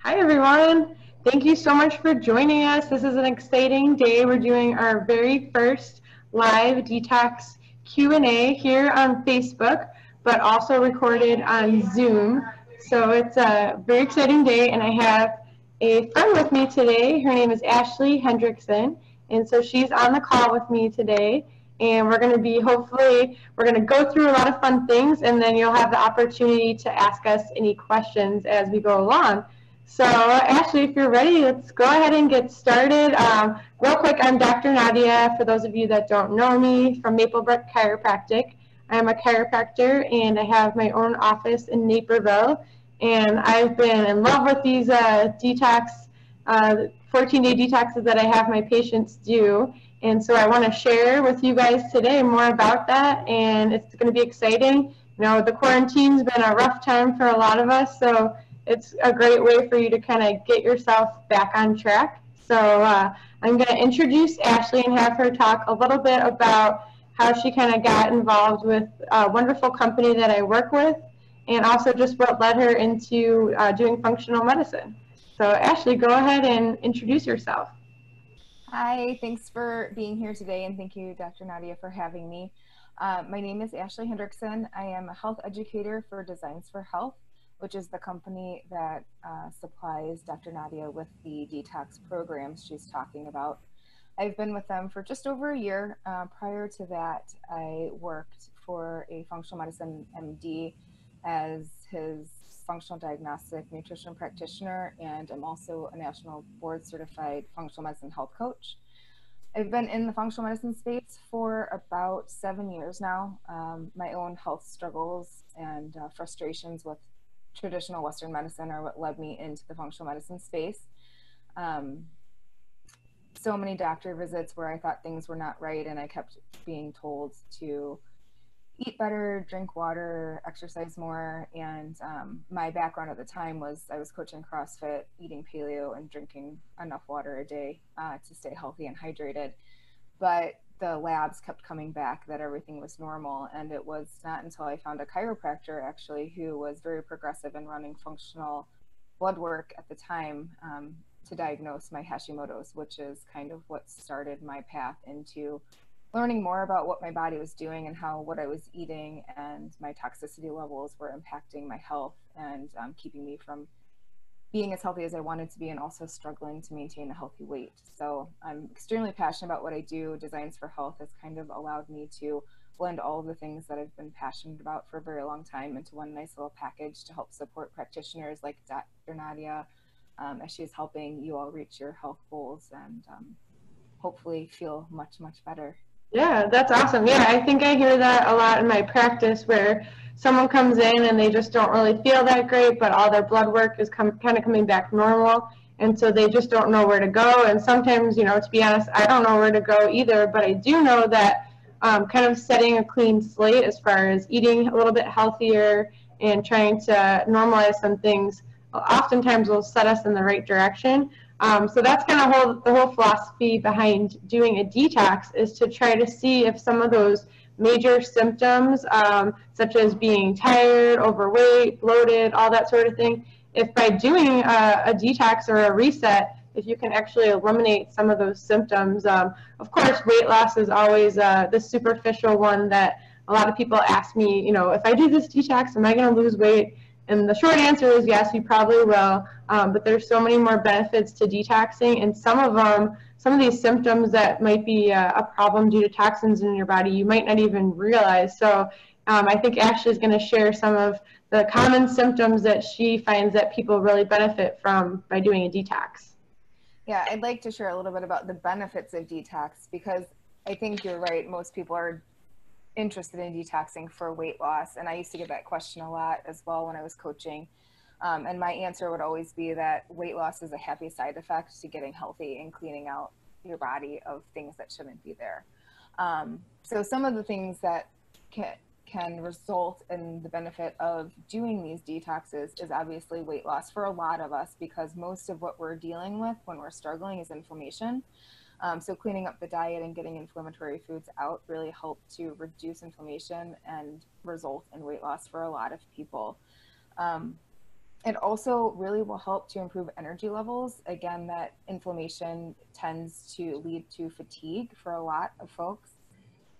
Hi, everyone. Thank you so much for joining us. This is an exciting day. We're doing our very first live detox Q&A here on Facebook, but also recorded on Zoom. So it's a very exciting day, and I have a friend with me today. Her name is Ashley Hendrickson, and so she's on the call with me today. And we're going to be hopefully, we're going to go through a lot of fun things, and then you'll have the opportunity to ask us any questions as we go along. So Ashley, if you're ready, let's go ahead and get started. Um, real quick, I'm Dr. Nadia, for those of you that don't know me, from Maplebrook Chiropractic. I'm a chiropractor and I have my own office in Naperville. And I've been in love with these uh, detox, 14-day uh, detoxes that I have my patients do. And so I want to share with you guys today more about that. And it's going to be exciting. You know, the quarantine's been a rough time for a lot of us. So it's a great way for you to kind of get yourself back on track. So uh, I'm going to introduce Ashley and have her talk a little bit about how she kind of got involved with a wonderful company that I work with and also just what led her into uh, doing functional medicine. So Ashley, go ahead and introduce yourself. Hi, thanks for being here today and thank you Dr. Nadia for having me. Uh, my name is Ashley Hendrickson. I am a health educator for Designs for Health, which is the company that uh, supplies Dr. Nadia with the detox programs she's talking about. I've been with them for just over a year. Uh, prior to that, I worked for a functional medicine MD as his functional diagnostic nutrition practitioner, and I'm also a national board certified functional medicine health coach. I've been in the functional medicine space for about seven years now. Um, my own health struggles and uh, frustrations with traditional Western medicine are what led me into the functional medicine space. Um, so many doctor visits where I thought things were not right, and I kept being told to eat better, drink water, exercise more. And um, my background at the time was I was coaching CrossFit, eating paleo, and drinking enough water a day uh, to stay healthy and hydrated. But the labs kept coming back that everything was normal. And it was not until I found a chiropractor actually who was very progressive in running functional blood work at the time um, to diagnose my Hashimoto's, which is kind of what started my path into learning more about what my body was doing and how what I was eating and my toxicity levels were impacting my health and um, keeping me from being as healthy as I wanted to be and also struggling to maintain a healthy weight. So I'm extremely passionate about what I do. Designs for Health has kind of allowed me to blend all the things that I've been passionate about for a very long time into one nice little package to help support practitioners like Dr. Nadia um, as she's helping you all reach your health goals and um, hopefully feel much, much better. Yeah, that's awesome. Yeah, I think I hear that a lot in my practice where someone comes in and they just don't really feel that great, but all their blood work is com- kind of coming back normal. And so they just don't know where to go. And sometimes, you know, to be honest, I don't know where to go either, but I do know that um, kind of setting a clean slate as far as eating a little bit healthier and trying to normalize some things oftentimes will set us in the right direction. Um, so that's kind of whole, the whole philosophy behind doing a detox is to try to see if some of those major symptoms, um, such as being tired, overweight, bloated, all that sort of thing, if by doing a, a detox or a reset, if you can actually eliminate some of those symptoms. Um, of course, weight loss is always uh, the superficial one that a lot of people ask me, you know, if I do this detox, am I going to lose weight? And the short answer is yes, you probably will. Um, but there's so many more benefits to detoxing, and some of them, some of these symptoms that might be a, a problem due to toxins in your body, you might not even realize. So um, I think Ashley is going to share some of the common symptoms that she finds that people really benefit from by doing a detox. Yeah, I'd like to share a little bit about the benefits of detox because I think you're right. Most people are interested in detoxing for weight loss. And I used to get that question a lot as well when I was coaching. Um, and my answer would always be that weight loss is a happy side effect to getting healthy and cleaning out your body of things that shouldn't be there. Um, so some of the things that can, can result in the benefit of doing these detoxes is obviously weight loss for a lot of us because most of what we're dealing with when we're struggling is inflammation. Um, so cleaning up the diet and getting inflammatory foods out really help to reduce inflammation and result in weight loss for a lot of people. Um, it also really will help to improve energy levels. Again, that inflammation tends to lead to fatigue for a lot of folks.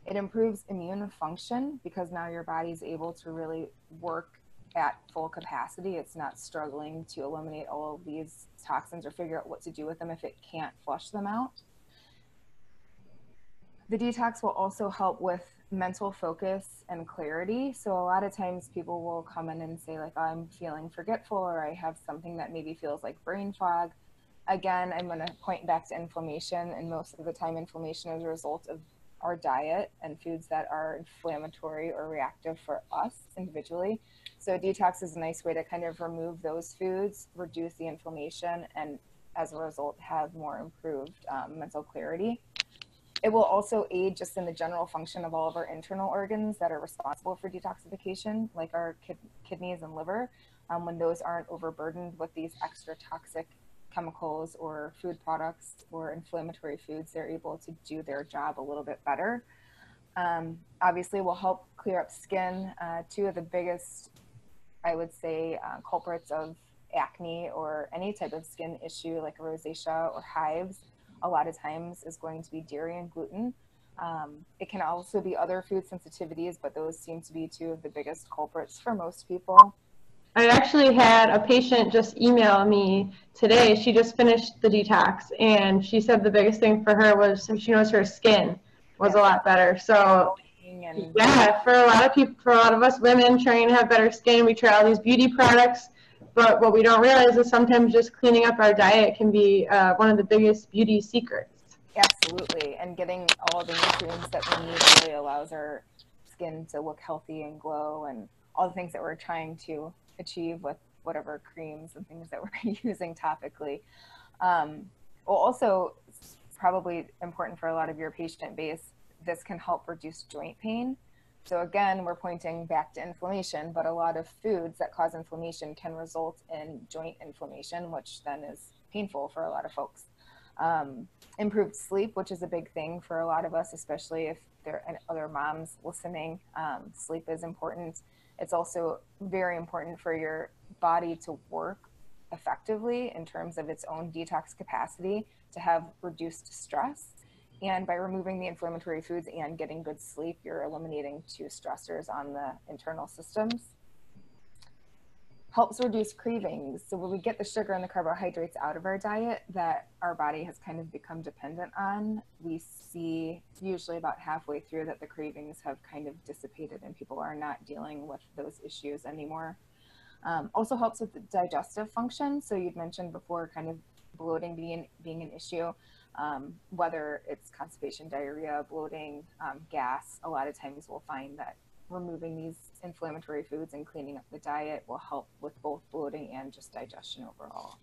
It improves immune function because now your body's able to really work at full capacity. It's not struggling to eliminate all of these toxins or figure out what to do with them if it can't flush them out. The detox will also help with mental focus and clarity. So a lot of times people will come in and say like I'm feeling forgetful or I have something that maybe feels like brain fog. Again, I'm going to point back to inflammation and most of the time inflammation is a result of our diet and foods that are inflammatory or reactive for us individually. So detox is a nice way to kind of remove those foods, reduce the inflammation, and as a result have more improved um, mental clarity. It will also aid just in the general function of all of our internal organs that are responsible for detoxification, like our kid- kidneys and liver. Um, when those aren't overburdened with these extra toxic chemicals or food products or inflammatory foods, they're able to do their job a little bit better. Um, obviously, will help clear up skin. Uh, two of the biggest, I would say, uh, culprits of acne or any type of skin issue like rosacea or hives a lot of times is going to be dairy and gluten. Um, it can also be other food sensitivities, but those seem to be two of the biggest culprits for most people. I actually had a patient just email me today. She just finished the detox, and she said the biggest thing for her was she knows her skin was yeah. a lot better. So, yeah, for a lot of people, for a lot of us women trying to have better skin, we try all these beauty products but what we don't realize is sometimes just cleaning up our diet can be uh, one of the biggest beauty secrets. Absolutely. And getting all the nutrients that we need really allows our skin to look healthy and glow and all the things that we're trying to achieve with whatever creams and things that we're using topically. Um, well, also, probably important for a lot of your patient base, this can help reduce joint pain. So again, we're pointing back to inflammation, but a lot of foods that cause inflammation can result in joint inflammation, which then is painful for a lot of folks. Um, improved sleep, which is a big thing for a lot of us, especially if there are other moms listening. Um, sleep is important. It's also very important for your body to work effectively in terms of its own detox capacity to have reduced stress and by removing the inflammatory foods and getting good sleep, you're eliminating two stressors on the internal systems. Helps reduce cravings. So when we get the sugar and the carbohydrates out of our diet that our body has kind of become dependent on, we see usually about halfway through that the cravings have kind of dissipated and people are not dealing with those issues anymore. Um, also helps with the digestive function. So you'd mentioned before kind of bloating being, being an issue um, whether it's constipation, diarrhea, bloating, um, gas, a lot of times we'll find that removing these inflammatory foods and cleaning up the diet will help with both bloating and just digestion overall.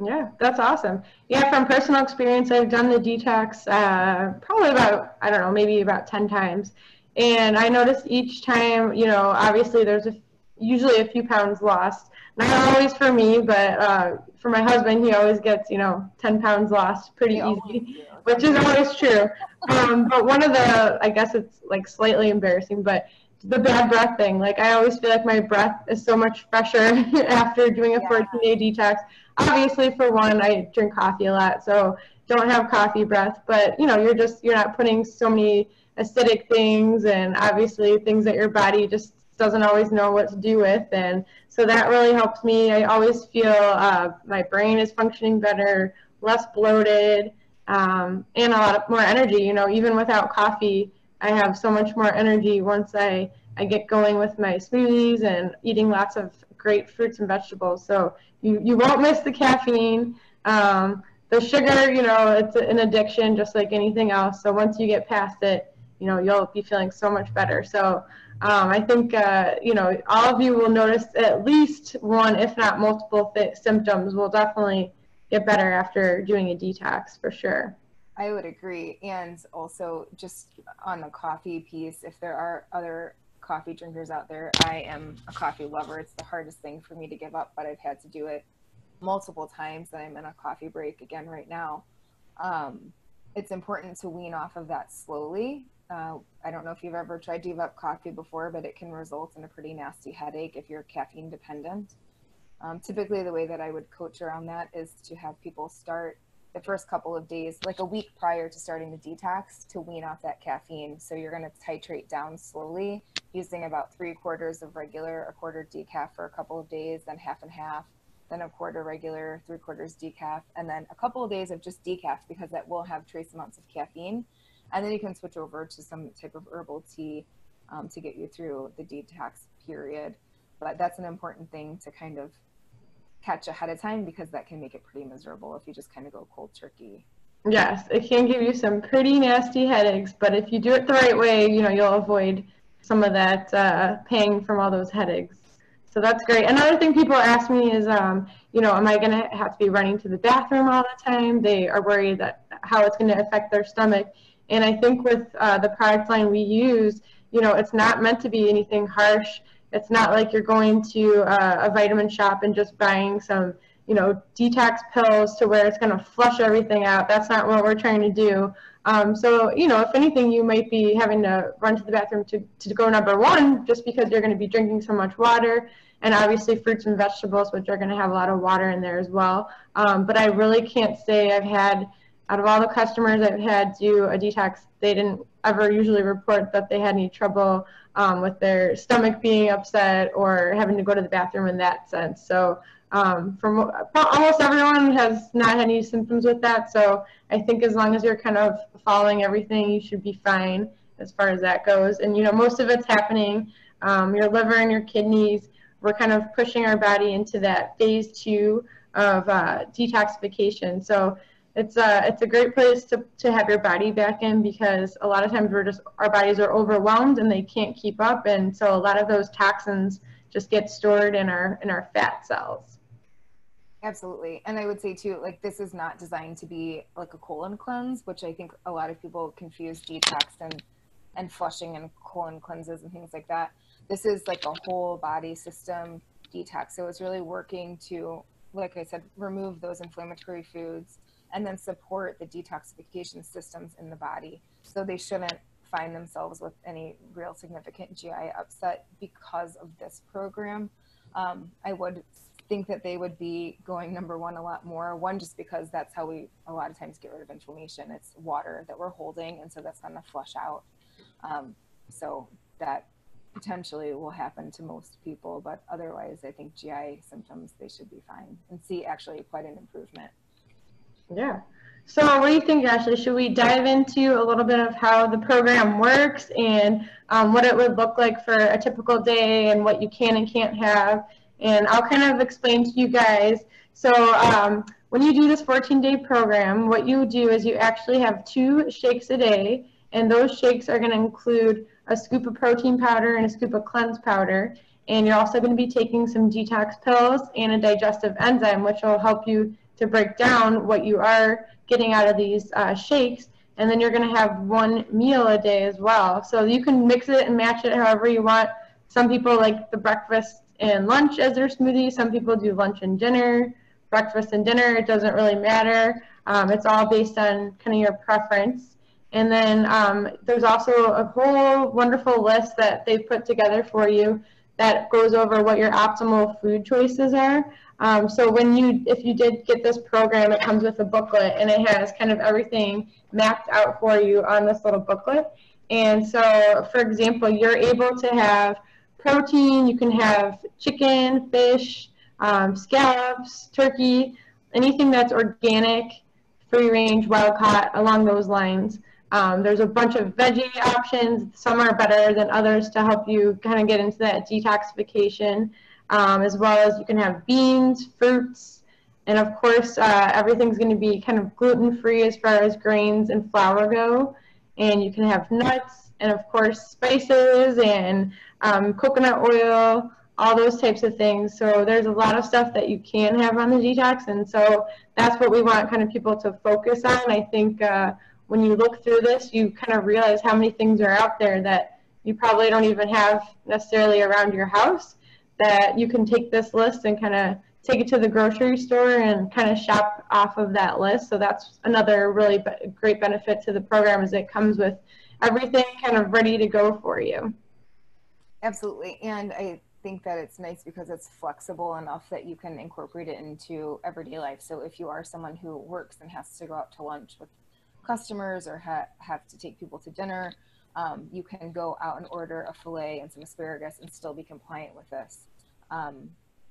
Yeah, that's awesome. Yeah, from personal experience, I've done the detox uh, probably about, I don't know, maybe about 10 times. And I noticed each time, you know, obviously there's a, usually a few pounds lost. Not always for me, but uh, for my husband, he always gets, you know, 10 pounds lost pretty easy, which is always true. Um, but one of the, I guess it's like slightly embarrassing, but the bad breath thing. Like I always feel like my breath is so much fresher after doing a 14 day detox. Obviously, for one, I drink coffee a lot, so don't have coffee breath. But you know, you're just you're not putting so many acidic things and obviously things that your body just doesn't always know what to do with. And so that really helps me. I always feel uh, my brain is functioning better, less bloated, um, and a lot more energy. You know, even without coffee, I have so much more energy once I, I get going with my smoothies and eating lots of great fruits and vegetables. So you, you won't miss the caffeine. Um, the sugar, you know, it's an addiction just like anything else. So once you get past it, you know, you'll be feeling so much better. So um, I think, uh, you know, all of you will notice at least one, if not multiple symptoms will definitely get better after doing a detox for sure. I would agree. And also, just on the coffee piece, if there are other coffee drinkers out there, I am a coffee lover. It's the hardest thing for me to give up, but I've had to do it multiple times. And I'm in a coffee break again right now. Um, it's important to wean off of that slowly uh, I don't know if you've ever tried to give up coffee before, but it can result in a pretty nasty headache if you're caffeine dependent. Um, typically, the way that I would coach around that is to have people start the first couple of days, like a week prior to starting the detox, to wean off that caffeine. So you're going to titrate down slowly using about three quarters of regular, a quarter decaf for a couple of days, then half and half, then a quarter regular, three quarters decaf, and then a couple of days of just decaf because that will have trace amounts of caffeine. And then you can switch over to some type of herbal tea um, to get you through the detox period. But that's an important thing to kind of catch ahead of time because that can make it pretty miserable if you just kind of go cold turkey. Yes, it can give you some pretty nasty headaches, but if you do it the right way, you know, you'll avoid some of that uh, pain from all those headaches. So that's great. Another thing people ask me is, um, you know, am I going to have to be running to the bathroom all the time? They are worried that how it's going to affect their stomach. And I think with uh, the product line we use, you know, it's not meant to be anything harsh. It's not like you're going to uh, a vitamin shop and just buying some, you know, detox pills to where it's going to flush everything out. That's not what we're trying to do. Um, so, you know, if anything, you might be having to run to the bathroom to, to go number one just because you're going to be drinking so much water. And obviously, fruits and vegetables, which are going to have a lot of water in there as well. Um, but I really can't say I've had, out of all the customers I've had do a detox, they didn't ever usually report that they had any trouble um, with their stomach being upset or having to go to the bathroom in that sense. So um, from almost everyone has not had any symptoms with that. So I think as long as you're kind of following everything, you should be fine as far as that goes. And you know, most of it's happening. Um, your liver and your kidneys. We're kind of pushing our body into that phase two of uh, detoxification. So it's a it's a great place to, to have your body back in because a lot of times we're just our bodies are overwhelmed and they can't keep up. And so a lot of those toxins just get stored in our in our fat cells. Absolutely. And i would say too like this is not designed to be like a colon cleanse which i think a lot of people confuse detox and and flushing and colon cleanses and things like that. This is like a whole body system detox. So it's really working to like i said remove those inflammatory foods and then support the detoxification systems in the body. So they shouldn't find themselves with any real significant GI upset because of this program. Um, I would think that they would be going number one a lot more. One, just because that's how we a lot of times get rid of inflammation. It's water that we're holding, and so that's going to flush out. Um, so that potentially will happen to most people, but otherwise, I think GI symptoms they should be fine and see actually quite an improvement. Yeah. So what do you think, Ashley? Should we dive into a little bit of how the program works and um, what it would look like for a typical day and what you can and can't have? And I'll kind of explain to you guys. So um, when you do this 14-day program, what you do is you actually have two shakes a day, and those shakes are going to include a scoop of protein powder and a scoop of cleanse powder. And you're also going to be taking some detox pills and a digestive enzyme, which will help you to break down what you are getting out of these uh, shakes. And then you're going to have one meal a day as well. So you can mix it and match it however you want. Some people like the breakfast and lunch as their smoothie. Some people do lunch and dinner, breakfast and dinner. It doesn't really matter. Um, it's all based on kind of your preference. And then um, there's also a whole wonderful list that they've put together for you that goes over what your optimal food choices are. Um, so when you, if you did get this program, it comes with a booklet and it has kind of everything mapped out for you on this little booklet. And so, for example, you're able to have protein, you can have chicken, fish, um, scallops, turkey, anything that's organic, free range, wild caught, along those lines. Um, there's a bunch of veggie options. Some are better than others to help you kind of get into that detoxification um, as well as you can have beans, fruits, and of course uh, everything's going to be kind of gluten-free as far as grains and flour go. And you can have nuts and of course spices and um, coconut oil, all those types of things. So there's a lot of stuff that you can have on the detox, and so that's what we want kind of people to focus on. I think uh, when you look through this, you kind of realize how many things are out there that you probably don't even have necessarily around your house that you can take this list and kind of take it to the grocery store and kind of shop off of that list. So that's another really be great benefit to the program is it comes with everything kind of ready to go for you. Absolutely. And I think that it's nice because it's flexible enough that you can incorporate it into everyday life. So if you are someone who works and has to go out to lunch with customers or ha- have to take people to dinner, um, you can go out and order a filet and some asparagus and still be compliant with this. Um,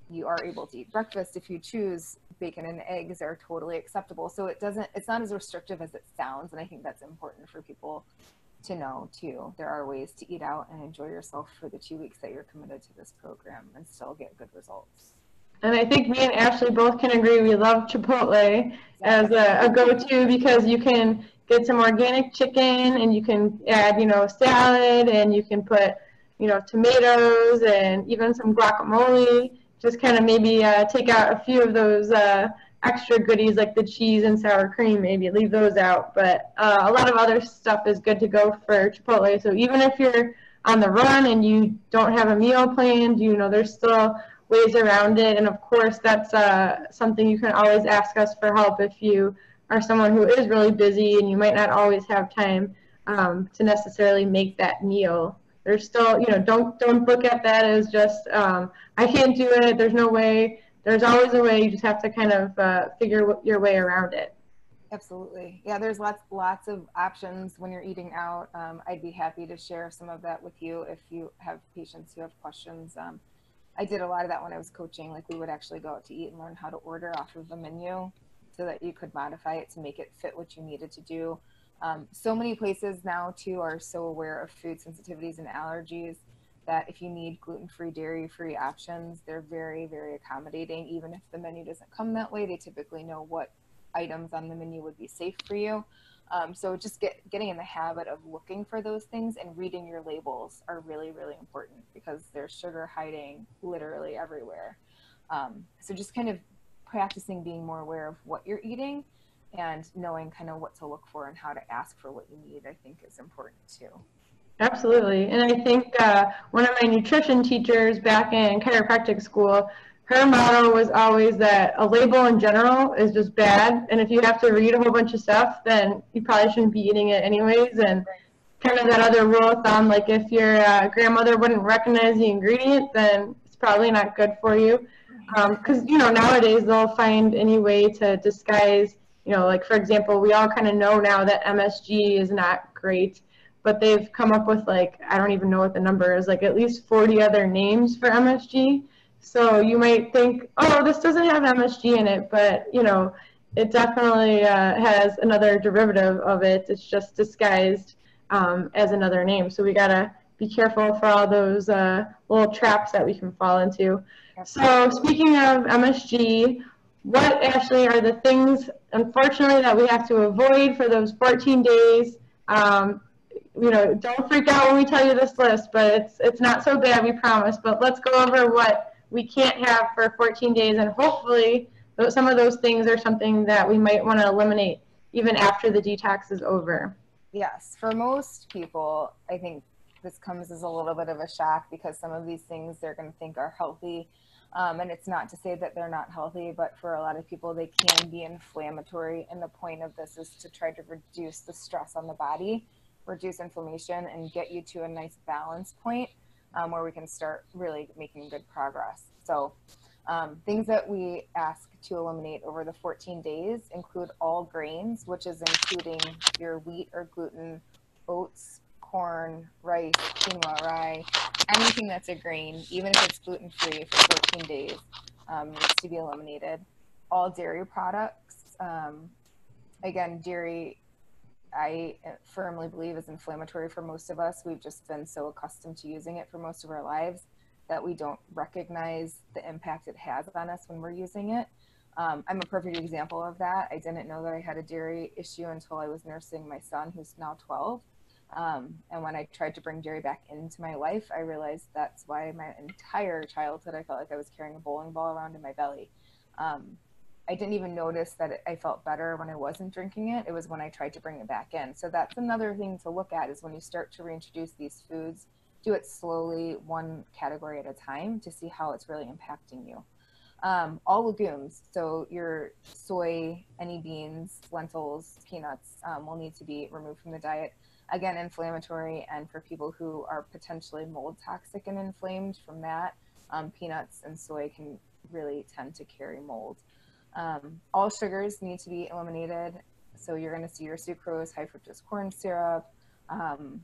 you are able to eat breakfast if you choose. Bacon and eggs are totally acceptable. So it doesn't, it's not as restrictive as it sounds. And I think that's important for people to know too. There are ways to eat out and enjoy yourself for the two weeks that you're committed to this program and still get good results. And I think me and Ashley both can agree we love Chipotle as a, a go-to because you can get some organic chicken and you can add, you know, salad and you can put, you know, tomatoes and even some guacamole. Just kind of maybe uh, take out a few of those uh, extra goodies like the cheese and sour cream, maybe leave those out. But uh, a lot of other stuff is good to go for Chipotle. So even if you're on the run and you don't have a meal planned, you know, there's still ways around it. And of course, that's uh, something you can always ask us for help if you are someone who is really busy and you might not always have time um, to necessarily make that meal. There's still, you know, don't don't look at that as just um, I can't do it. There's no way there's always a way. You just have to kind of uh, figure your way around it. Absolutely. Yeah, there's lots lots of options when you're eating out. Um, I'd be happy to share some of that with you if you have patients who have questions. Um, I did a lot of that when I was coaching. Like we would actually go out to eat and learn how to order off of the menu so that you could modify it to make it fit what you needed to do. Um, so many places now too are so aware of food sensitivities and allergies that if you need gluten-free, dairy-free options, they're very, very accommodating. Even if the menu doesn't come that way, they typically know what items on the menu would be safe for you. Um, so just get, getting in the habit of looking for those things and reading your labels are really, really important because there's sugar hiding literally everywhere. Um, so just kind of practicing being more aware of what you're eating and knowing kind of what to look for and how to ask for what you need, I think is important too. Absolutely. And I think uh, one of my nutrition teachers back in chiropractic school, her motto was always that a label in general is just bad. And if you have to read a whole bunch of stuff, then you probably shouldn't be eating it anyways. And kind of that other rule of thumb, like if your uh, grandmother wouldn't recognize the ingredient, then it's probably not good for you. Because, um, you know, nowadays they'll find any way to disguise, you know, like for example, we all kind of know now that MSG is not great but they've come up with like I don't even know what the number is, like at least 40 other names for MSG. So you might think, oh, this doesn't have MSG in it, but you know, it definitely uh, has another derivative of it. It's just disguised um, as another name. So we gotta be careful for all those uh, little traps that we can fall into. So speaking of MSG, what actually are the things, unfortunately, that we have to avoid for those 14 days? Um, you know, don't freak out when we tell you this list, but it's it's not so bad, we promise. But let's go over what we can't have for 14 days, and hopefully some of those things are something that we might want to eliminate even after the detox is over. Yes, for most people, I think this comes as a little bit of a shock because some of these things they're going to think are healthy. Um, and it's not to say that they're not healthy, but for a lot of people, they can be inflammatory. And the point of this is to try to reduce the stress on the body reduce inflammation and get you to a nice balance point um, where we can start really making good progress. So um, things that we ask to eliminate over the 14 days include all grains, which is including your wheat or gluten, oats, corn, rice, quinoa, rye, anything that's a grain, even if it's gluten free for 14 days, um, needs to be eliminated. All dairy products, um, again, dairy I firmly believe is inflammatory for most of us. We've just been so accustomed to using it for most of our lives that we don't recognize the impact it has on us when we're using it. Um, I'm a perfect example of that. I didn't know that I had a dairy issue until I was nursing my son, who's now 12. Um, and when I tried to bring dairy back into my life, I realized that's why my entire childhood I felt like I was carrying a bowling ball around in my belly. Um, I didn't even notice that I felt better when I wasn't drinking it. It was when I tried to bring it back in. So that's another thing to look at is when you start to reintroduce these foods, do it slowly, one category at a time to see how it's really impacting you. Um, all legumes, so your soy, any beans, lentils, peanuts um, will need to be removed from the diet. Again, inflammatory, and for people who are potentially mold toxic and inflamed from that, um, peanuts and soy can really tend to carry mold. Um, all sugars need to be eliminated. So you're going to see your sucrose, high fructose corn syrup. Um,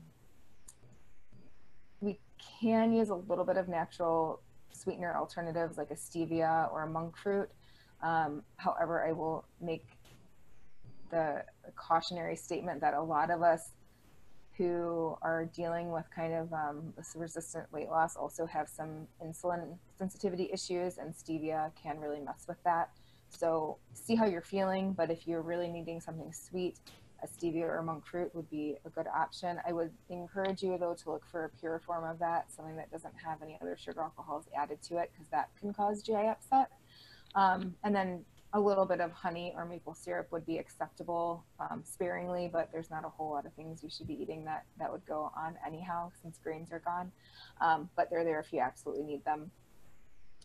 we can use a little bit of natural sweetener alternatives like a stevia or a monk fruit. Um, however, I will make the cautionary statement that a lot of us who are dealing with kind of um, resistant weight loss also have some insulin sensitivity issues, and stevia can really mess with that. So see how you're feeling, but if you're really needing something sweet, a stevia or monk fruit would be a good option. I would encourage you though to look for a pure form of that, something that doesn't have any other sugar alcohols added to it, because that can cause GI upset. Um, and then a little bit of honey or maple syrup would be acceptable um, sparingly, but there's not a whole lot of things you should be eating that, that would go on anyhow since grains are gone. Um, but they're there if you absolutely need them.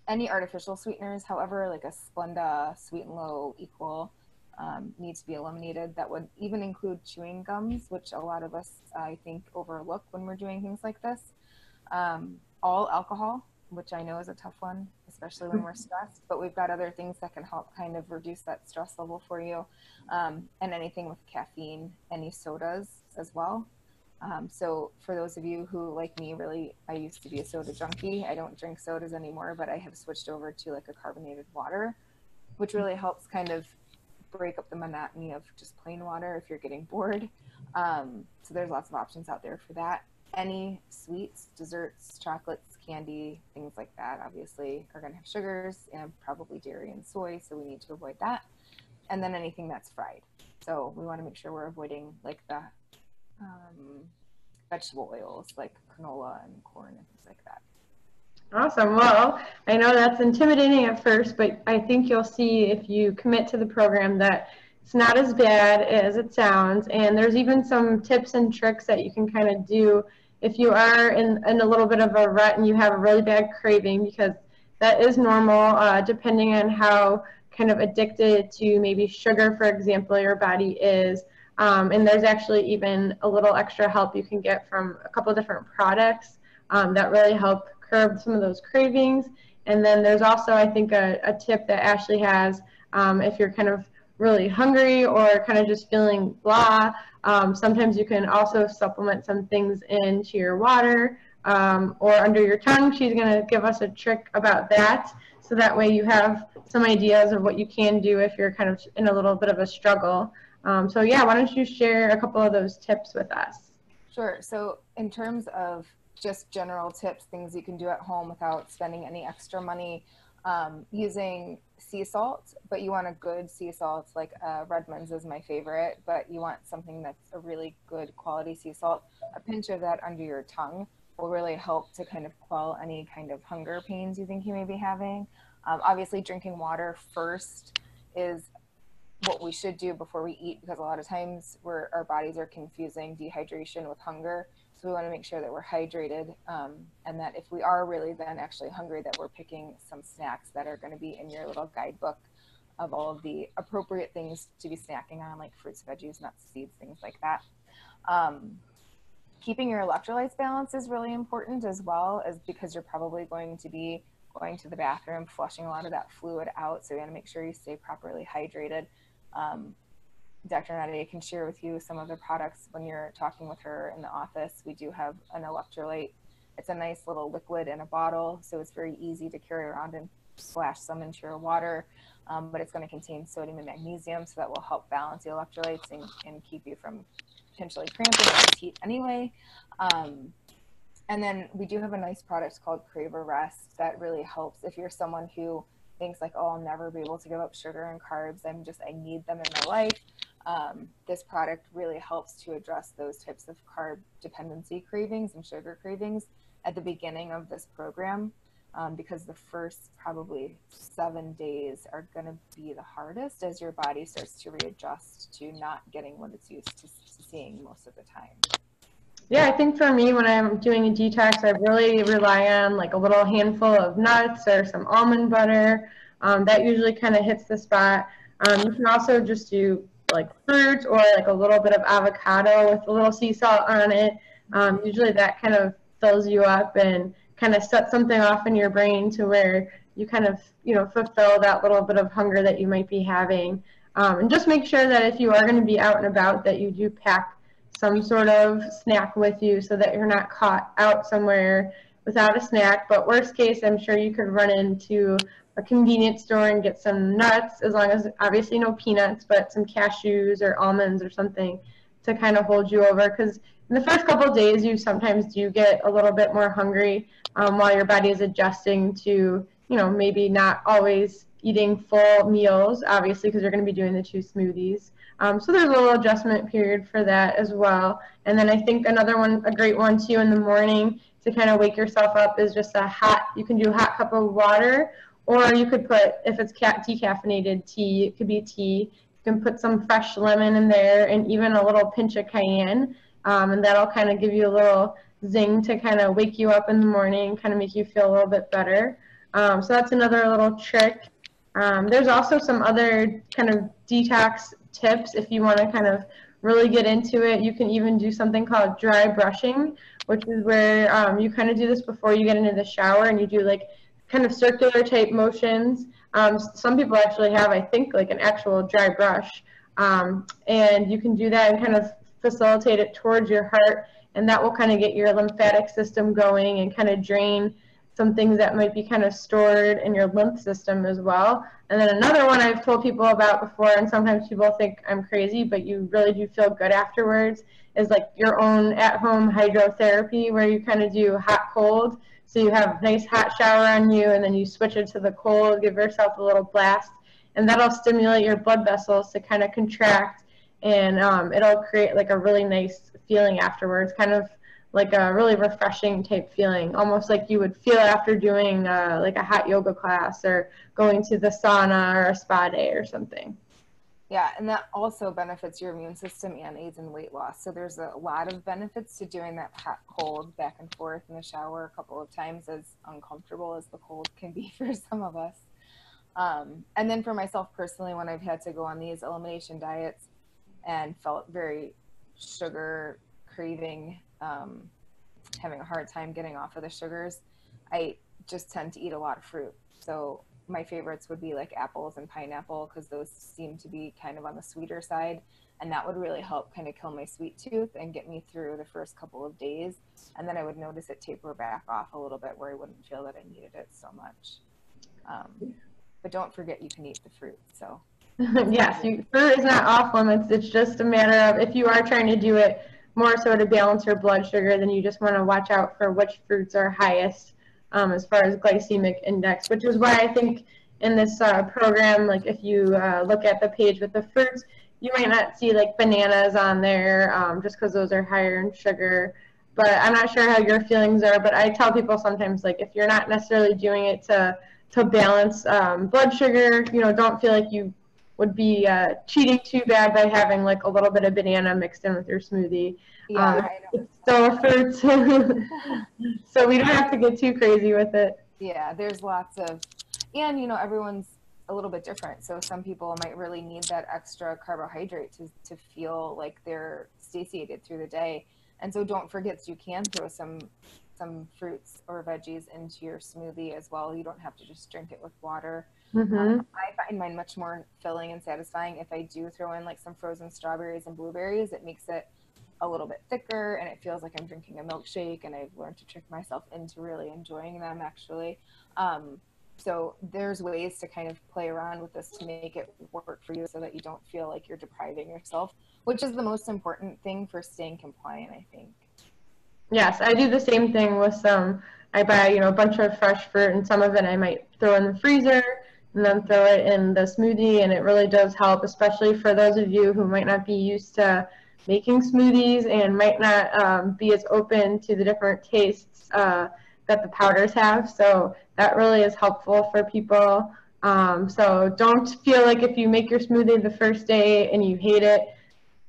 Any artificial sweeteners, however, like a Splenda, Sweet and Low, Equal, um, needs to be eliminated. That would even include chewing gums, which a lot of us, I think, overlook when we're doing things like this. Um, all alcohol, which I know is a tough one, especially when we're stressed. But we've got other things that can help kind of reduce that stress level for you. Um, and anything with caffeine, any sodas as well. Um, so for those of you who, like me, really, I used to be a soda junkie. I don't drink sodas anymore, but I have switched over to like a carbonated water, which really helps kind of break up the monotony of just plain water if you're getting bored. Um, so there's lots of options out there for that. Any sweets, desserts, chocolates, candy, things like that, obviously, are going to have sugars and probably dairy and soy, so we need to avoid that. And then anything that's fried. So we want to make sure we're avoiding like the um, vegetable oils like canola and corn and things like that. Awesome. Well, I know that's intimidating at first, but I think you'll see if you commit to the program that it's not as bad as it sounds. And there's even some tips and tricks that you can kind of do if you are in, in a little bit of a rut and you have a really bad craving, because that is normal uh, depending on how kind of addicted to maybe sugar, for example, your body is. Um, and there's actually even a little extra help you can get from a couple different products um, that really help curb some of those cravings. And then there's also, I think, a, a tip that Ashley has um, if you're kind of really hungry or kind of just feeling blah. Um, sometimes you can also supplement some things into your water um, or under your tongue. She's going to give us a trick about that. So that way you have some ideas of what you can do if you're kind of in a little bit of a struggle. Um, so yeah, why don't you share a couple of those tips with us? Sure. So in terms of just general tips, things you can do at home without spending any extra money, um, using sea salt, but you want a good sea salt, like uh, Redmond's is my favorite, but you want something that's a really good quality sea salt. A pinch of that under your tongue will really help to kind of quell any kind of hunger pains you think you may be having. Um, obviously, drinking water first is what we should do before we eat because a lot of times we're, our bodies are confusing dehydration with hunger. So we want to make sure that we're hydrated um, and that if we are really then actually hungry, that we're picking some snacks that are going to be in your little guidebook of all of the appropriate things to be snacking on, like fruits, veggies, nuts, seeds, things like that. Um, keeping your electrolytes balance is really important as well as because you're probably going to be going to the bathroom, flushing a lot of that fluid out. So you want to make sure you stay properly hydrated um, Dr. Nadia can share with you some of the products when you're talking with her in the office. We do have an electrolyte. It's a nice little liquid in a bottle, so it's very easy to carry around and splash some into your water. Um, but it's going to contain sodium and magnesium, so that will help balance the electrolytes and, and keep you from potentially cramping or heat anyway. Um, and then we do have a nice product called CraveArrest that really helps if you're someone who thinks like, oh, I'll never be able to give up sugar and carbs. I'm just, I need them in my life. Um, this product really helps to address those types of carb dependency cravings and sugar cravings at the beginning of this program um, because the first probably seven days are going to be the hardest as your body starts to readjust to not getting what it's used to, to seeing most of the time. Yeah, I think for me, when I'm doing a detox, I really rely on like a little handful of nuts or some almond butter. Um, that usually kind of hits the spot. Um, you can also just do like fruit or like a little bit of avocado with a little sea salt on it. Um, usually that kind of fills you up and kind of sets something off in your brain to where you kind of, you know, fulfill that little bit of hunger that you might be having. Um, and just make sure that if you are going to be out and about that you do pack some sort of snack with you so that you're not caught out somewhere without a snack. But worst case, I'm sure you could run into a convenience store and get some nuts, as long as obviously no peanuts, but some cashews or almonds or something to kind of hold you over. Because in the first couple days, you sometimes do get a little bit more hungry um, while your body is adjusting to, you know, maybe not always eating full meals, obviously, because you're going to be doing the two smoothies. Um, so there's a little adjustment period for that as well. And then I think another one, a great one too in the morning to kind of wake yourself up is just a hot, you can do a hot cup of water or you could put, if it's decaffeinated tea, it could be tea. You can put some fresh lemon in there and even a little pinch of cayenne. Um, and that'll kind of give you a little zing to kind of wake you up in the morning, kind of make you feel a little bit better. Um, so that's another little trick. Um, there's also some other kind of detox tips if you want to kind of really get into it. You can even do something called dry brushing, which is where um, you kind of do this before you get into the shower and you do like kind of circular type motions. Um, some people actually have, I think, like an actual dry brush. Um, and you can do that and kind of facilitate it towards your heart and that will kind of get your lymphatic system going and kind of drain some things that might be kind of stored in your lymph system as well. And then another one I've told people about before, and sometimes people think I'm crazy, but you really do feel good afterwards, is like your own at-home hydrotherapy where you kind of do hot-cold. So you have a nice hot shower on you, and then you switch it to the cold, give yourself a little blast, and that'll stimulate your blood vessels to kind of contract, and um, it'll create like a really nice feeling afterwards, kind of like a really refreshing type feeling, almost like you would feel after doing uh, like a hot yoga class or going to the sauna or a spa day or something. Yeah, and that also benefits your immune system and aids in weight loss. So there's a lot of benefits to doing that hot cold back and forth in the shower a couple of times, as uncomfortable as the cold can be for some of us. Um, and then for myself personally, when I've had to go on these elimination diets and felt very sugar craving um, having a hard time getting off of the sugars, I just tend to eat a lot of fruit. So my favorites would be like apples and pineapple because those seem to be kind of on the sweeter side. And that would really help kind of kill my sweet tooth and get me through the first couple of days. And then I would notice it taper back off a little bit where I wouldn't feel that I needed it so much. Um, but don't forget you can eat the fruit. So yes, you, fruit is not off limits. It's just a matter of if you are trying to do it more so to balance your blood sugar, then you just want to watch out for which fruits are highest um, as far as glycemic index, which is why I think in this uh, program, like if you uh, look at the page with the fruits, you might not see like bananas on there um, just because those are higher in sugar. But I'm not sure how your feelings are, but I tell people sometimes like if you're not necessarily doing it to to balance um, blood sugar, you know, don't feel like you would be uh, cheating too bad by having like a little bit of banana mixed in with your smoothie. Yeah, um, it's still a fruit, so we don't have to get too crazy with it. Yeah, there's lots of, and you know, everyone's a little bit different. So some people might really need that extra carbohydrate to, to feel like they're satiated through the day. And so don't forget, you can throw some some fruits or veggies into your smoothie as well. You don't have to just drink it with water. Mm-hmm. Um, I find mine much more filling and satisfying if I do throw in like some frozen strawberries and blueberries. It makes it a little bit thicker and it feels like I'm drinking a milkshake. And I've learned to trick myself into really enjoying them actually. Um, so there's ways to kind of play around with this to make it work for you so that you don't feel like you're depriving yourself, which is the most important thing for staying compliant, I think. Yes, I do the same thing with some. I buy, you know, a bunch of fresh fruit and some of it I might throw in the freezer and then throw it in the smoothie and it really does help especially for those of you who might not be used to making smoothies and might not um, be as open to the different tastes uh, that the powders have. So that really is helpful for people. Um, so don't feel like if you make your smoothie the first day and you hate it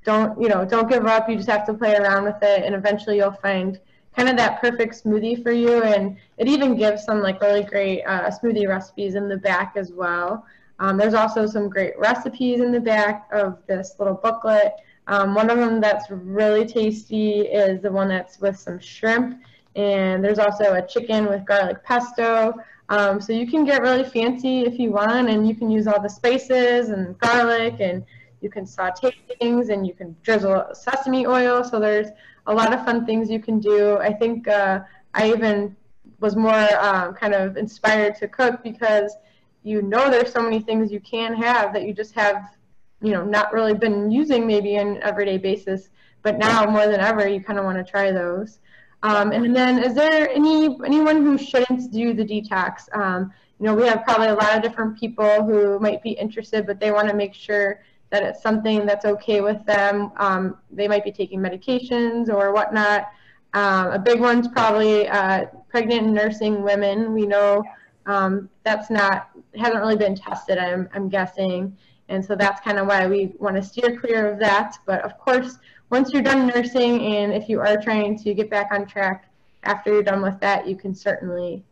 don't you know don't give up. You just have to play around with it and eventually you'll find kind of that perfect smoothie for you. And it even gives some like really great uh, smoothie recipes in the back as well. Um, there's also some great recipes in the back of this little booklet. Um, one of them that's really tasty is the one that's with some shrimp. and there's also a chicken with garlic pesto. Um, so you can get really fancy if you want, and you can use all the spices and garlic, and you can saute things, and you can drizzle sesame oil. So there's a lot of fun things you can do. I think uh, I even was more um, kind of inspired to cook because you know there's so many things you can have that you just have, you know, not really been using maybe on an everyday basis. But now more than ever, you kind of want to try those. Um, and then, is there any anyone who shouldn't do the detox? Um, you know, we have probably a lot of different people who might be interested, but they want to make sure that it's something that's okay with them. Um, they might be taking medications or whatnot. Um, a big one's probably uh, pregnant and nursing women. We know um, that's not hasn't really been tested. I'm I'm guessing, and so that's kind of why we want to steer clear of that. But of course, once you're done nursing, and if you are trying to get back on track after you're done with that, you can certainly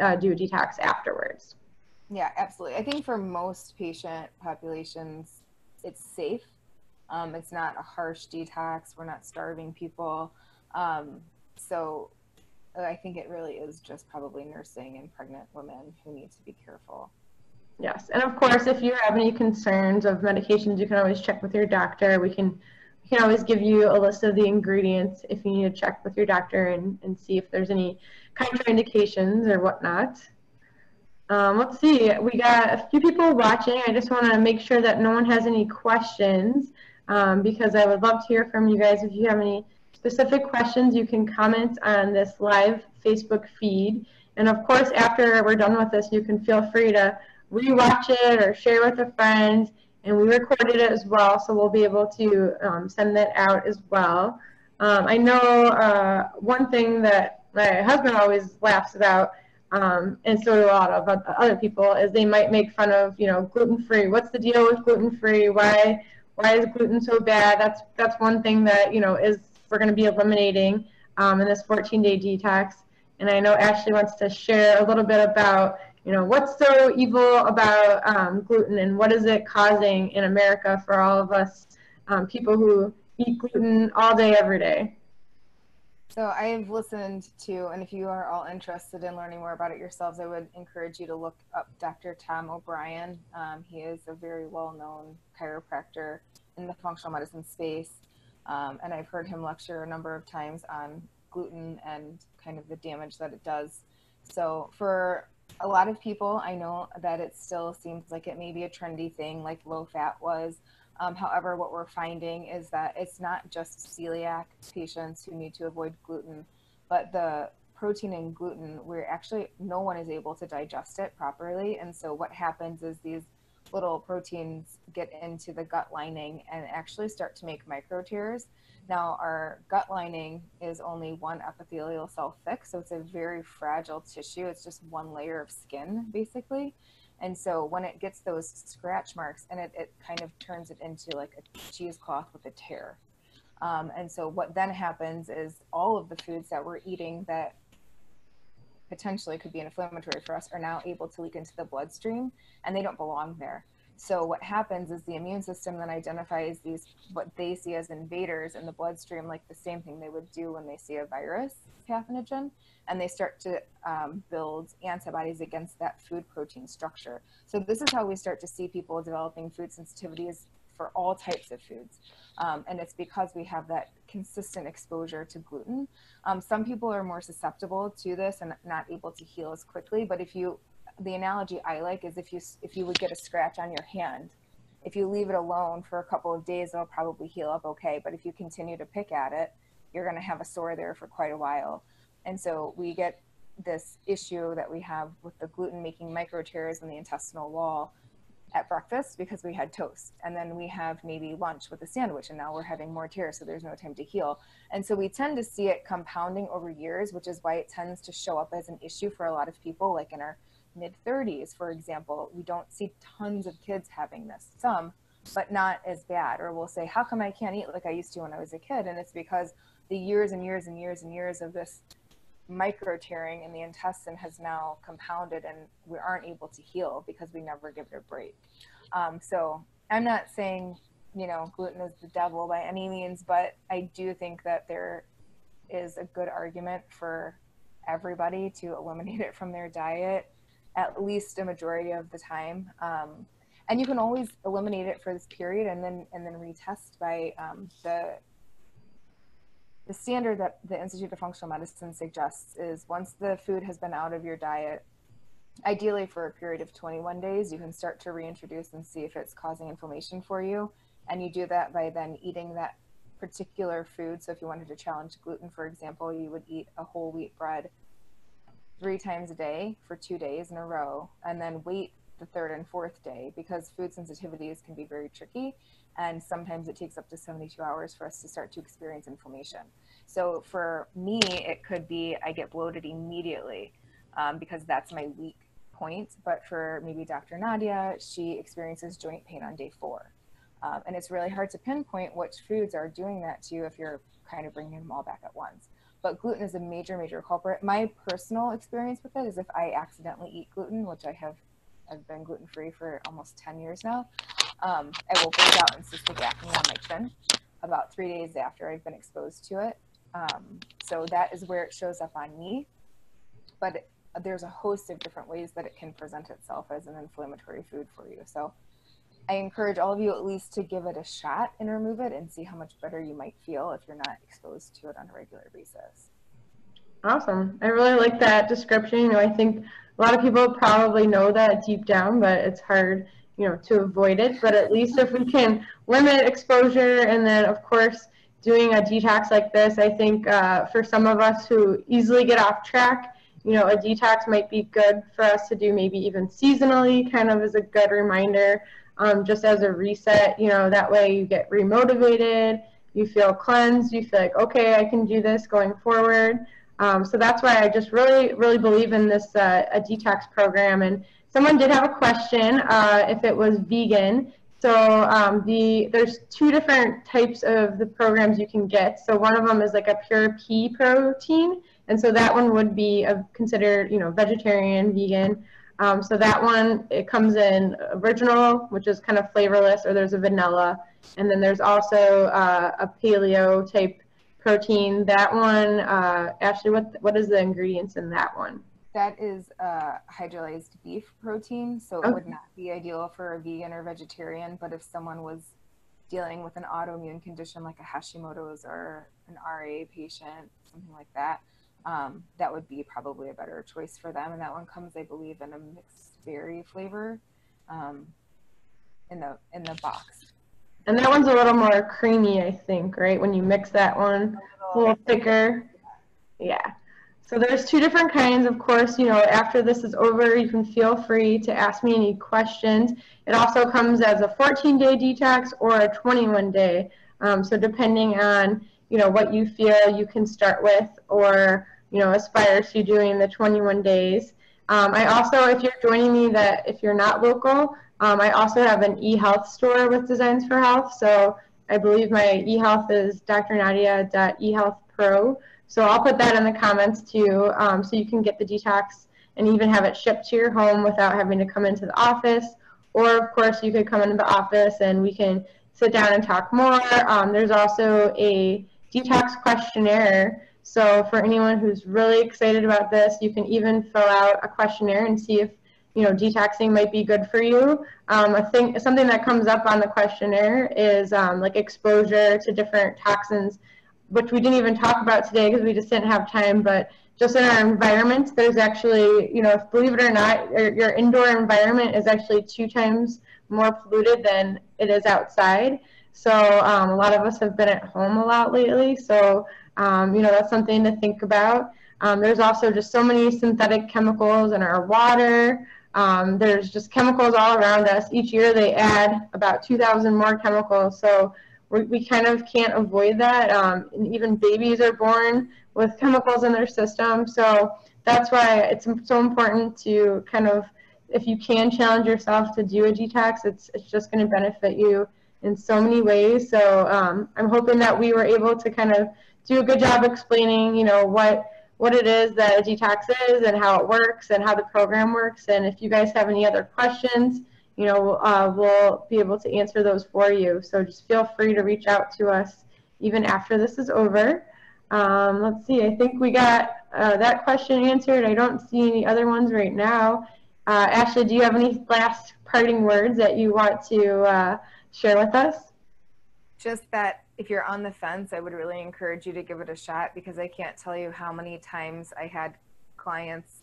uh, do a detox afterwards. Yeah, absolutely. I think for most patient populations, it's safe. Um, it's not a harsh detox. We're not starving people. Um, so I think it really is just probably nursing and pregnant women who need to be careful. Yes, and of course, if you have any concerns of medications, you can always check with your doctor. We can we can always give you a list of the ingredients if you need to check with your doctor and, and see if there's any contraindications or whatnot. Um, let's see, we got a few people watching. I just want to make sure that no one has any questions um, because I would love to hear from you guys if you have any specific questions, you can comment on this live Facebook feed. And of course, after we're done with this, you can feel free to rewatch it or share with a friend. And we recorded it as well, so we'll be able to um, send that out as well. Um, I know uh, one thing that my husband always laughs about, um, and so do a lot of other people, is they might make fun of, you know, gluten-free. What's the deal with gluten-free? Why, why is gluten so bad? That's that's one thing that you know is we're going to be eliminating um, in this 14-day detox. And I know Ashley wants to share a little bit about, you know, what's so evil about um, gluten and what is it causing in America for all of us um, people who eat gluten all day, every day. So I've listened to, and if you are all interested in learning more about it yourselves, I would encourage you to look up Dr. Tom O'Bryan. Um, he is a very well-known chiropractor in the functional medicine space. Um, and I've heard him lecture a number of times on gluten and kind of the damage that it does. So for a lot of people, I know that it still seems like it may be a trendy thing like low fat was. Um, however, what we're finding is that it's not just celiac patients who need to avoid gluten, but the protein in gluten, where actually no one is able to digest it properly. And so what happens is these little proteins get into the gut lining and actually start to make micro tears. Now, our gut lining is only one epithelial cell thick, so it's a very fragile tissue. It's just one layer of skin, basically. And so when it gets those scratch marks, and it, it kind of turns it into like a cheesecloth with a tear. Um, and so what then happens is all of the foods that we're eating that potentially could be inflammatory for us are now able to leak into the bloodstream and they don't belong there. So what happens is the immune system then identifies these what they see as invaders in the bloodstream, like the same thing they would do when they see a virus pathogen, and they start to um, build antibodies against that food protein structure. So this is how we start to see people developing food sensitivities for all types of foods. Um, and it's because we have that consistent exposure to gluten. Um, some people are more susceptible to this and not able to heal as quickly. But if you, the analogy I like is if you if you would get a scratch on your hand, if you leave it alone for a couple of days, it'll probably heal up okay. But if you continue to pick at it, you're going to have a sore there for quite a while. And so we get this issue that we have with the gluten making micro tears in the intestinal wall at breakfast because we had toast and then we have maybe lunch with a sandwich and now we're having more tears so there's no time to heal and so we tend to see it compounding over years which is why it tends to show up as an issue for a lot of people like in our mid 30s for example we don't see tons of kids having this some but not as bad or we'll say how come i can't eat like i used to when i was a kid and it's because the years and years and years and years of this micro tearing in the intestine has now compounded and we aren't able to heal because we never give it a break. Um, so I'm not saying, you know, gluten is the devil by any means, but I do think that there is a good argument for everybody to eliminate it from their diet at least a majority of the time. Um, and you can always eliminate it for this period and then and then retest by um, the the standard that the Institute of Functional Medicine suggests is once the food has been out of your diet, ideally for a period of 21 days, you can start to reintroduce and see if it's causing inflammation for you. And you do that by then eating that particular food. So if you wanted to challenge gluten, for example, you would eat a whole wheat bread three times a day for two days in a row, and then wait the third and fourth day because food sensitivities can be very tricky. And sometimes it takes up to 72 hours for us to start to experience inflammation. So for me, it could be I get bloated immediately um, because that's my weak point. But for maybe Dr. Nadia, she experiences joint pain on day four. Um, and it's really hard to pinpoint which foods are doing that to you if you're kind of bringing them all back at once. But gluten is a major, major culprit. My personal experience with it is if I accidentally eat gluten, which I have, I've been gluten free for almost 10 years now, um, I will break out in cystic acne on my chin about three days after I've been exposed to it. Um, so that is where it shows up on me. But it, there's a host of different ways that it can present itself as an inflammatory food for you. So I encourage all of you at least to give it a shot and remove it and see how much better you might feel if you're not exposed to it on a regular basis. Awesome. I really like that description. You know, I think a lot of people probably know that deep down, but it's hard, you know, to avoid it. But at least if we can limit exposure and then, of course, doing a detox like this, I think uh, for some of us who easily get off track, you know, a detox might be good for us to do maybe even seasonally, kind of as a good reminder um, just as a reset. You know, that way you get remotivated, you feel cleansed, you feel like, okay, I can do this going forward. Um, so that's why I just really, really believe in this uh, a detox program. And someone did have a question uh, if it was vegan. So um, the there's two different types of the programs you can get. So one of them is like a pure pea protein, and so that one would be a, considered you know vegetarian, vegan. Um, so that one, it comes in original, which is kind of flavorless, or there's a vanilla. And then there's also uh, a paleo type protein. That one, uh, Ashley, what, what is the ingredients in that one? That is uh, hydrolyzed beef protein, so it would not be ideal for a vegan or vegetarian, but if someone was dealing with an autoimmune condition like a Hashimoto's or an RA patient, something like that, um, that would be probably a better choice for them. And that one comes, I believe, in a mixed berry flavor um, in the in the box. And that one's a little more creamy, I think, right? When you mix that one, a little, a little thicker. Yeah. So there's two different kinds. Of course, you know, after this is over, you can feel free to ask me any questions. It also comes as a 14-day detox or a 21-day. Um, so depending on, you know, what you feel you can start with or you know, aspire to doing the 21 days. Um, I also, if you're joining me, that if you're not local, um, I also have an e-health store with Designs for Health. So I believe my e-health is drnadia.ehealthpro. So I'll put that in the comments too, um, so you can get the detox and even have it shipped to your home without having to come into the office. Or of course, you could come into the office and we can sit down and talk more. Um, there's also a detox questionnaire so for anyone who's really excited about this, you can even fill out a questionnaire and see if you know detoxing might be good for you. Um, I think something that comes up on the questionnaire is um, like exposure to different toxins, which we didn't even talk about today because we just didn't have time. But just in our environment, there's actually you know believe it or not, your indoor environment is actually two times more polluted than it is outside. So um, a lot of us have been at home a lot lately. So um, you know, that's something to think about. Um, there's also just so many synthetic chemicals in our water. Um, there's just chemicals all around us. Each year they add about 2,000 more chemicals. So we, kind of can't avoid that. Um, even babies are born with chemicals in their system. So that's why it's so important to kind of, if you can challenge yourself to do a detox, it's, it's just going to benefit you in so many ways. So um, I'm hoping that we were able to kind of do a good job explaining, you know, what what it is that a detox is and how it works and how the program works. And if you guys have any other questions, you know, uh, we'll be able to answer those for you. So just feel free to reach out to us even after this is over. Um, let's see, I think we got uh, that question answered. I don't see any other ones right now. Uh, Ashley, do you have any last parting words that you want to uh, share with us? Just that if you're on the fence, I would really encourage you to give it a shot because I can't tell you how many times I had clients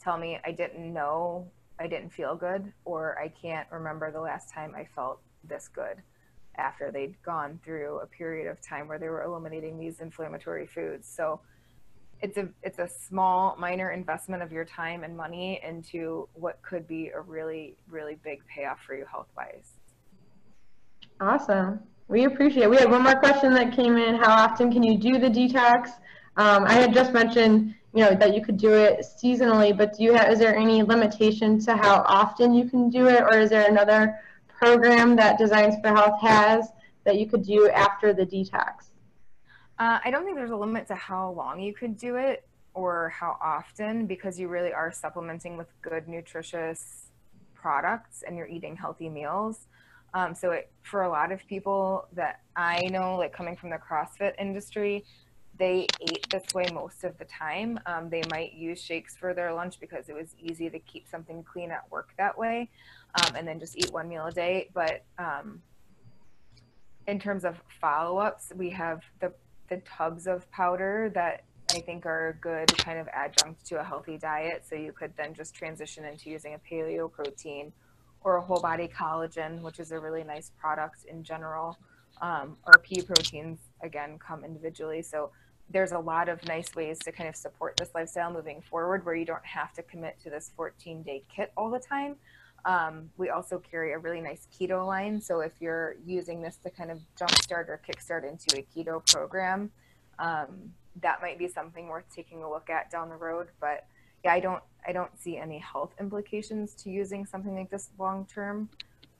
tell me I didn't know I didn't feel good or I can't remember the last time I felt this good after they'd gone through a period of time where they were eliminating these inflammatory foods. So it's a it's a small minor investment of your time and money into what could be a really really big payoff for you health wise awesome we appreciate it. We had one more question that came in. How often can you do the detox? Um, i had just mentioned you know that you could do it seasonally but do you have is there any limitation to how often you can do it or is there another program that designs for health has that you could do after the detox? Uh, I don't think there's a limit to how long you could do it or how often because you really are supplementing with good, nutritious products and you're eating healthy meals. Um, so, it, for a lot of people that I know, like coming from the CrossFit industry, they ate this way most of the time. Um, they might use shakes for their lunch because it was easy to keep something clean at work that way um, and then just eat one meal a day. But um, in terms of follow ups, we have the the tubs of powder that I think are a good kind of adjunct to a healthy diet. So you could then just transition into using a paleo protein or a whole body collagen, which is a really nice product in general. Um, or pea proteins, again, come individually. So there's a lot of nice ways to kind of support this lifestyle moving forward where you don't have to commit to this 14 day kit all the time. Um, we also carry a really nice keto line. So if you're using this to kind of jumpstart or kickstart into a keto program, um, that might be something worth taking a look at down the road. But I don't I don't see any health implications to using something like this long term.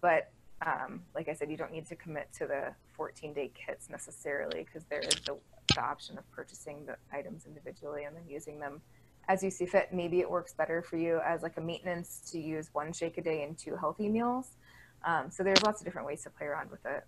But um, like I said, you don't need to commit to the 14 day kits necessarily because there is the, the option of purchasing the items individually and then using them as you see fit. Maybe it works better for you as like a maintenance to use one shake a day and two healthy meals. Um, so there's lots of different ways to play around with it.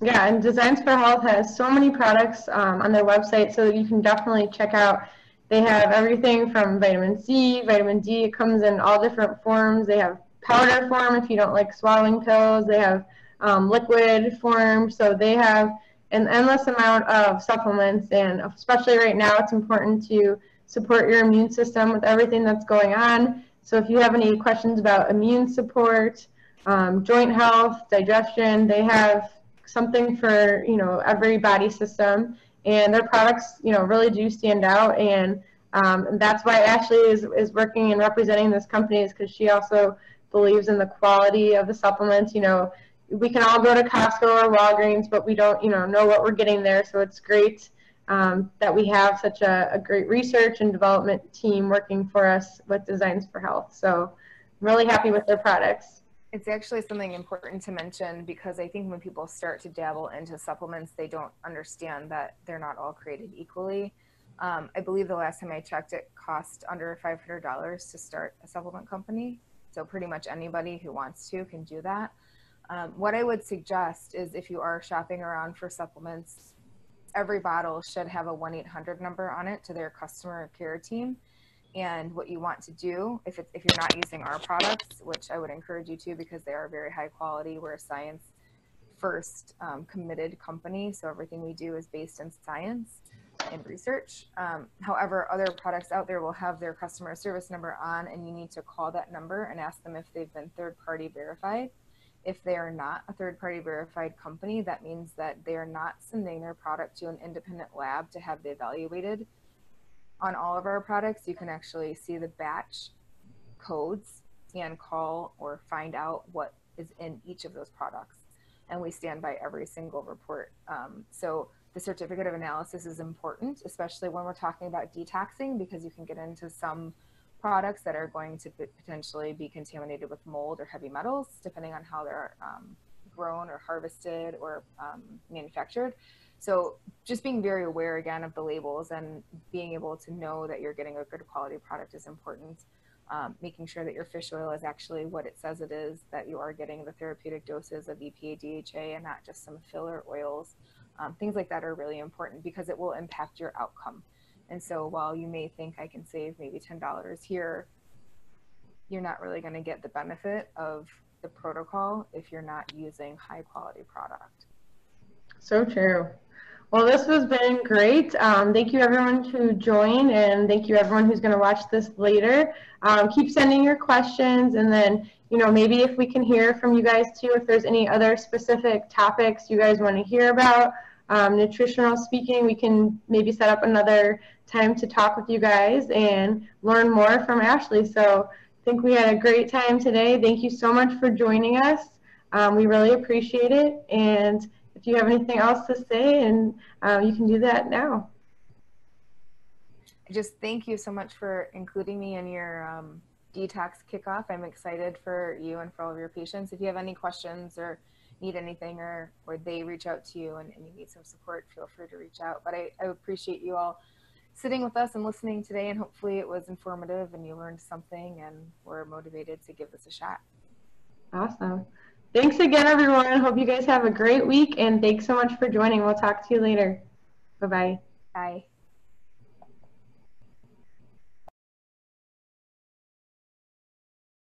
Yeah, and Designs for Health has so many products um, on their website, so you can definitely check out. They have everything from vitamin C, vitamin D. It comes in all different forms. They have powder form if you don't like swallowing pills. They have um, liquid form. So they have an endless amount of supplements, and especially right now, it's important to support your immune system with everything that's going on. So if you have any questions about immune support, um, joint health, digestion, they have something for you know every body system, and their products you know really do stand out, and, um, that's why Ashley is is working and representing this company is because she also believes in the quality of the supplements. You know, we can all go to Costco or Walgreens, but we don't you know know what we're getting there, so it's great um, that we have such a, a, great research and development team working for us with Designs for Health. So I'm really happy with their products. It's actually something important to mention because I think when people start to dabble into supplements, they don't understand that they're not all created equally. Um, I believe the last time I checked, it cost under $500 to start a supplement company. So pretty much anybody who wants to can do that. Um, what I would suggest is if you are shopping around for supplements, every bottle should have a 1-800 number on it to their customer care team and what you want to do if, it's, if you're not using our products which i would encourage you to because they are very high quality. We're a science first um, committed company so everything we do is based in science and research. Um, however other products out there will have their customer service number on and you need to call that number and ask them if they've been third party verified. If they are not a third party verified company, that means that they are not sending their product to an independent lab to have it evaluated. On all of our products, you can actually see the batch codes and call or find out what is in each of those products. And we stand by every single report. Um, so the certificate of analysis is important, especially when we're talking about detoxing, because you can get into some products that are going to potentially be contaminated with mold or heavy metals, depending on how they're um, grown or harvested or um, manufactured. So just being very aware again of the labels and being able to know that you're getting a good quality product is important. Um, making sure that your fish oil is actually what it says it is, that you are getting the therapeutic doses of EPA, DHA, and not just some filler oils. Um, things like that are really important because it will impact your outcome And so while you may think I can save maybe $10 here, you're not really going to get the benefit of the protocol if you're not using high quality product. So true. Well, this has been great. Um, thank you everyone who joined and thank you everyone who's going to watch this later. Um, keep sending your questions and then, you know, maybe if we can hear from you guys too, if there's any other specific topics you guys want to hear about, um, nutritional speaking, we can maybe set up another time to talk with you guys and learn more from Ashley. So I think we had a great time today. Thank you so much for joining us. Um, we really appreciate it. And if you have anything else to say, and uh, you can do that now. Just thank you so much for including me in your um, detox kickoff. I'm excited for you and for all of your patients. If you have any questions or need anything or, or they reach out to you and, and you need some support, feel free to reach out. But I, I appreciate you all sitting with us and listening today and hopefully it was informative and you learned something and were motivated to give this a shot. Awesome. Thanks again, everyone. Hope you guys have a great week, and thanks so much for joining. We'll talk to you later. Bye-bye. Bye.